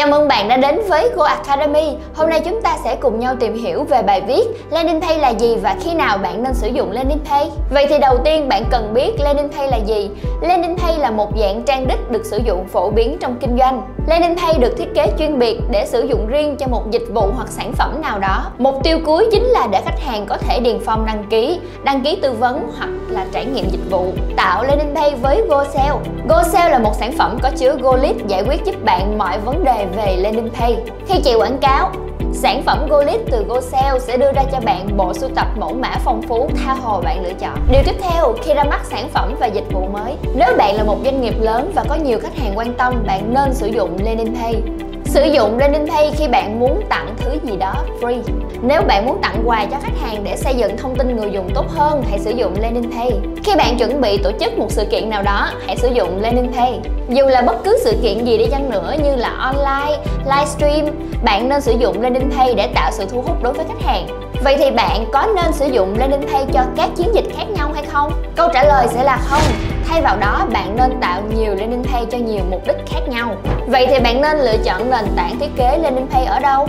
Chào mừng bạn đã đến với Go Academy. Hôm nay chúng ta sẽ cùng nhau tìm hiểu về bài viết Landing Page là gì và khi nào bạn nên sử dụng Landing Page. Vậy thì đầu tiên bạn cần biết Landing Page là gì. Landing Page là một dạng trang đích được sử dụng phổ biến trong kinh doanh. Landing Page được thiết kế chuyên biệt để sử dụng riêng cho một dịch vụ hoặc sản phẩm nào đó. Mục tiêu cuối chính là để khách hàng có thể điền form đăng ký, đăng ký tư vấn hoặc là trải nghiệm dịch vụ. Tạo Landing Page với GoSell. GoSell là một sản phẩm có chứa GoLead giải quyết giúp bạn mọi vấn đề về landing page. Khi chạy quảng cáo, Sản phẩm GoLead từ GoSell sẽ đưa ra cho bạn bộ sưu tập mẫu mã phong phú tha hồ bạn lựa chọn. Điều tiếp theo khi ra mắt sản phẩm và dịch vụ mới. Nếu bạn là một doanh nghiệp lớn và có nhiều khách hàng quan tâm, bạn nên sử dụng landing page. Sử dụng landing page khi bạn muốn tạo thứ gì đó free. Nếu bạn muốn tặng quà cho khách hàng để xây dựng thông tin người dùng tốt hơn, hãy sử dụng landing page. Khi bạn chuẩn bị tổ chức một sự kiện nào đó, hãy sử dụng landing page. Dù là bất cứ sự kiện gì đi chăng nữa như là online, livestream, bạn nên sử dụng landing page để tạo sự thu hút đối với khách hàng. Vậy thì bạn có nên sử dụng landing page cho các chiến dịch khác nhau hay không? Câu trả lời sẽ là không. Thay vào đó, bạn nên tạo nhiều landing page cho nhiều mục đích khác nhau. Vậy thì bạn nên lựa chọn nền tảng thiết kế landing page ở đâu?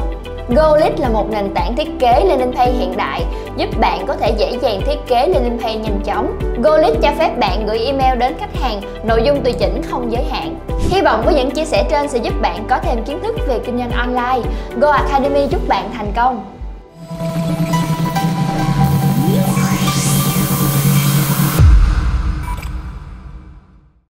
Golit là một nền tảng thiết kế landing page hiện đại giúp bạn có thể dễ dàng thiết kế landing page nhanh chóng. Golit cho phép bạn gửi email đến khách hàng, nội dung tùy chỉnh không giới hạn. Hy vọng với những chia sẻ trên sẽ giúp bạn có thêm kiến thức về kinh doanh online. Go Academy chúc bạn thành công.